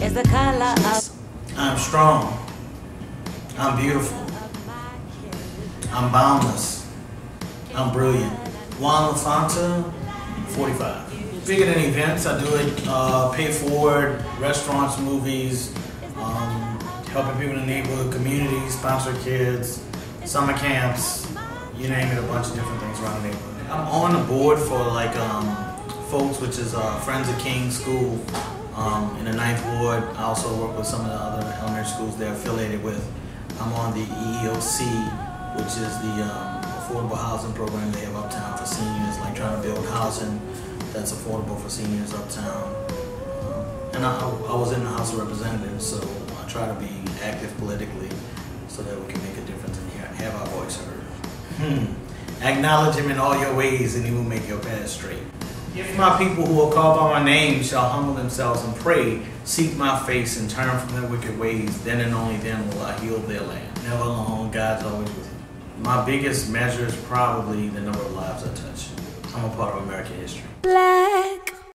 is the color of I'm strong. I'm beautiful. I'm boundless. I'm brilliant. Juan LaFonta, 45. Bigger than events, I do it uh, pay forward, restaurants, movies, um, helping people in the neighborhood, communities, sponsor kids, summer camps, you name it, a bunch of different things around the neighborhood. I'm on the board for like um, folks, which is uh, Friends of King School um, in the Ninth Ward. I also work with some of the other elementary schools they're affiliated with. I'm on the EEOC, which is the um, affordable housing program they have uptown for seniors, like trying to build housing that's affordable for seniors uptown. Um, and I, I was in the House of Representatives, so I try to be active politically so that we can make a difference and have our voice heard. Hmm. Acknowledge him in all your ways, and he will make your path straight. If my people who are called by my name shall humble themselves and pray, seek my face and turn from their wicked ways, then and only then will I heal their land. Never alone, God's always with you. My biggest measure is probably the number of lives I touch. I'm a part of American history.